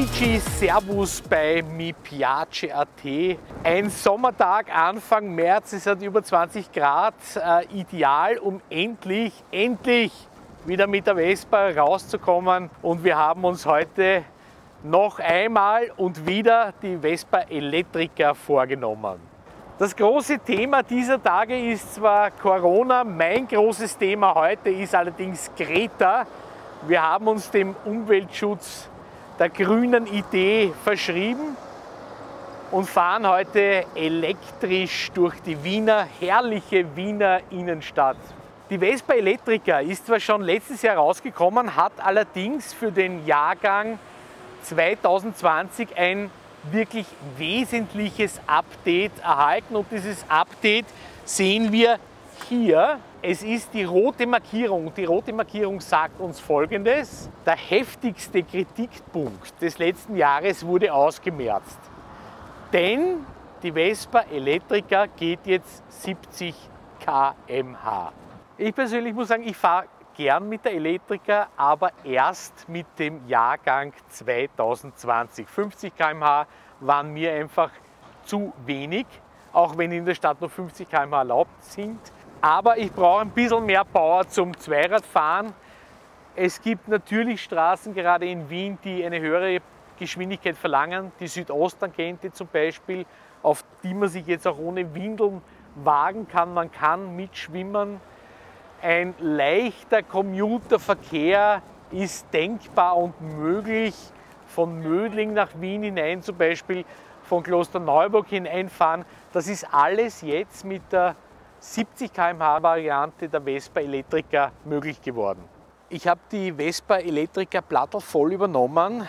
Amici, Servus bei Mi Piace AT. Ein Sommertag Anfang März, es hat über 20 Grad, äh, ideal, um endlich, endlich wieder mit der Vespa rauszukommen. Und wir haben uns heute noch einmal und wieder die Vespa Electrica vorgenommen. Das große Thema dieser Tage ist zwar Corona, mein großes Thema heute ist allerdings Greta. Wir haben uns dem Umweltschutz der grünen Idee verschrieben und fahren heute elektrisch durch die Wiener, herrliche Wiener Innenstadt. Die Vespa Electrica ist zwar schon letztes Jahr rausgekommen, hat allerdings für den Jahrgang 2020 ein wirklich wesentliches Update erhalten und dieses Update sehen wir hier. Es ist die rote Markierung. Die rote Markierung sagt uns Folgendes. Der heftigste Kritikpunkt des letzten Jahres wurde ausgemerzt. Denn die Vespa Electrica geht jetzt 70 km/h. Ich persönlich muss sagen, ich fahre gern mit der Elektriker, aber erst mit dem Jahrgang 2020. 50 km/h waren mir einfach zu wenig, auch wenn in der Stadt nur 50 km/h erlaubt sind. Aber ich brauche ein bisschen mehr Power zum Zweiradfahren. Es gibt natürlich Straßen, gerade in Wien, die eine höhere Geschwindigkeit verlangen. Die Südosttangente zum Beispiel, auf die man sich jetzt auch ohne Windeln wagen kann. Man kann mitschwimmen. Ein leichter Commuterverkehr ist denkbar und möglich. Von Mödling nach Wien hinein zum Beispiel, von Klosterneuburg hineinfahren. Das ist alles jetzt mit der 70 km/h Variante der Vespa Electrica möglich geworden. Ich habe die Vespa Electrica Plattel voll übernommen,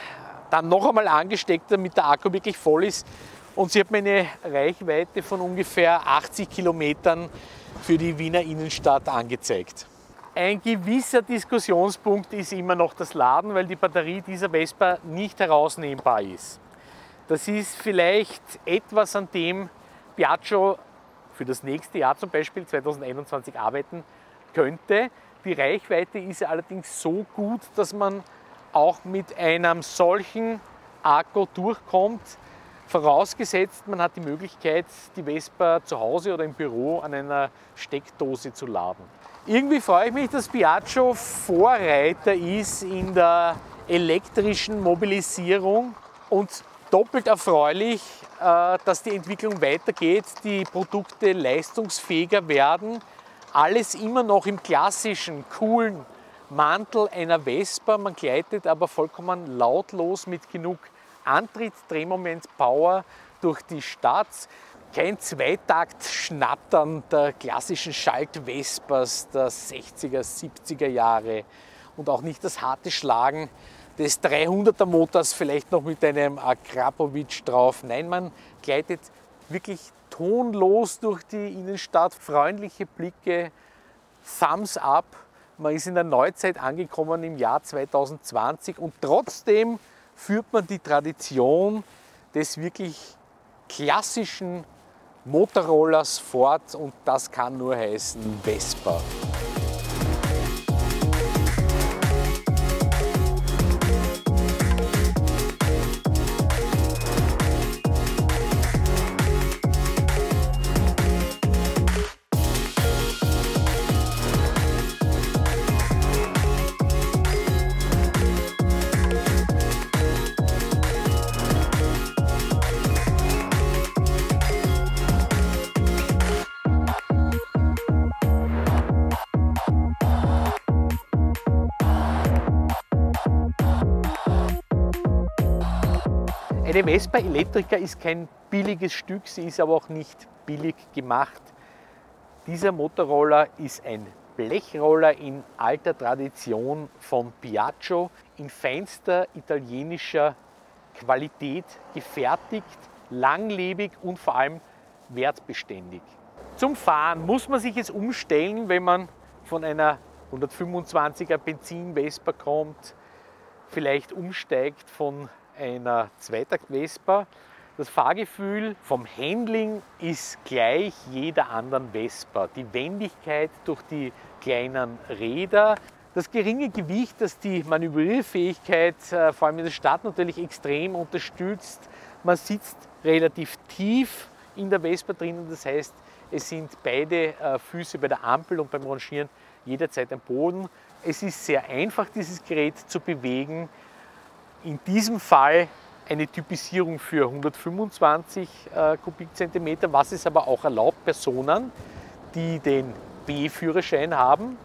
dann noch einmal angesteckt, damit der Akku wirklich voll ist und sie hat mir eine Reichweite von ungefähr 80 Kilometern für die Wiener Innenstadt angezeigt. Ein gewisser Diskussionspunkt ist immer noch das Laden, weil die Batterie dieser Vespa nicht herausnehmbar ist. Das ist vielleicht etwas, an dem Piaggio für das nächste Jahr zum Beispiel 2021 arbeiten könnte. Die Reichweite ist allerdings so gut, dass man auch mit einem solchen Akku durchkommt. Vorausgesetzt, man hat die Möglichkeit, die Vespa zu Hause oder im Büro an einer Steckdose zu laden. Irgendwie freue ich mich, dass Piaggio Vorreiter ist in der elektrischen Mobilisierung und doppelt erfreulich, äh, dass die Entwicklung weitergeht, die Produkte leistungsfähiger werden. Alles immer noch im klassischen, coolen Mantel einer Vespa. Man gleitet aber vollkommen lautlos mit genug Antritt, Drehmoment, Power durch die Stadt. Kein Zweitakt-Schnattern der klassischen Schaltvespers der 60er, 70er Jahre und auch nicht das harte Schlagen des 300er Motors, vielleicht noch mit einem Akrapovic drauf. Nein, man gleitet wirklich tonlos durch die Innenstadt, freundliche Blicke, Thumbs up. Man ist in der Neuzeit angekommen im Jahr 2020 und trotzdem führt man die Tradition des wirklich klassischen Motorrollers fort und das kann nur heißen Vespa. Eine Vespa Electrica ist kein billiges Stück, sie ist aber auch nicht billig gemacht. Dieser Motorroller ist ein Blechroller in alter Tradition von Piaggio, in feinster italienischer Qualität gefertigt, langlebig und vor allem wertbeständig. Zum Fahren muss man sich jetzt umstellen, wenn man von einer 125er Benzin Vespa kommt, vielleicht umsteigt von einer Zweitakt-Vespa. Das Fahrgefühl vom Handling ist gleich jeder anderen Vespa. Die Wendigkeit durch die kleinen Räder, Das geringe Gewicht, das die Manövrierfähigkeit äh, vor allem in der Stadt natürlich extrem unterstützt. Man sitzt relativ tief in der Vespa drinnen, das heißt, es sind beide äh, Füße bei der Ampel und beim Rangieren jederzeit am Boden. Es ist sehr einfach, dieses Gerät zu bewegen. In diesem Fall eine Typisierung für 125 äh, Kubikzentimeter, was es aber auch erlaubt, Personen, die den B-Führerschein haben,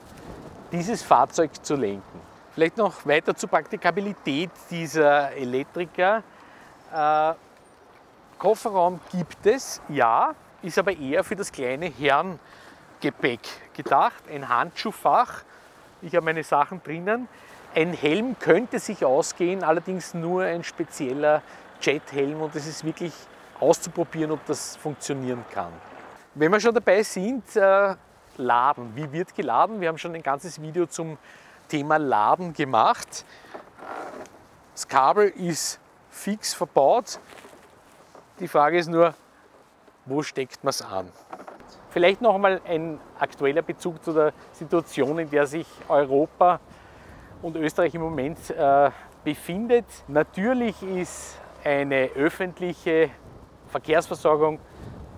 dieses Fahrzeug zu lenken. Vielleicht noch weiter zur Praktikabilität dieser Elektriker. Äh, Kofferraum gibt es, ja, ist aber eher für das kleine Herrengepäck gedacht. Ein Handschuhfach, ich habe meine Sachen drinnen. Ein Helm könnte sich ausgehen, allerdings nur ein spezieller Jethelm und es ist wirklich auszuprobieren, ob das funktionieren kann. Wenn wir schon dabei sind, äh, Laden. Wie wird geladen? Wir haben schon ein ganzes Video zum Thema Laden gemacht. Das Kabel ist fix verbaut. Die Frage ist nur, wo steckt man es an? Vielleicht noch einmal ein aktueller Bezug zu der Situation, in der sich Europa und Österreich im Moment äh, befindet. Natürlich ist eine öffentliche Verkehrsversorgung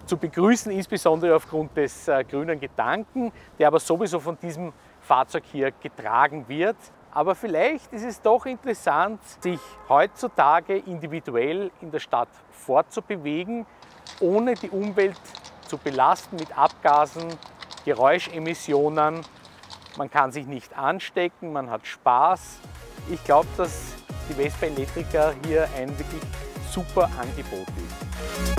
zu begrüßen, insbesondere aufgrund des äh, grünen Gedanken, der aber sowieso von diesem Fahrzeug hier getragen wird. Aber vielleicht ist es doch interessant, sich heutzutage individuell in der Stadt fortzubewegen, ohne die Umwelt zu belasten mit Abgasen, Geräuschemissionen. Man kann sich nicht anstecken, man hat Spaß. Ich glaube, dass die Vespa Elektriker hier ein wirklich super Angebot ist.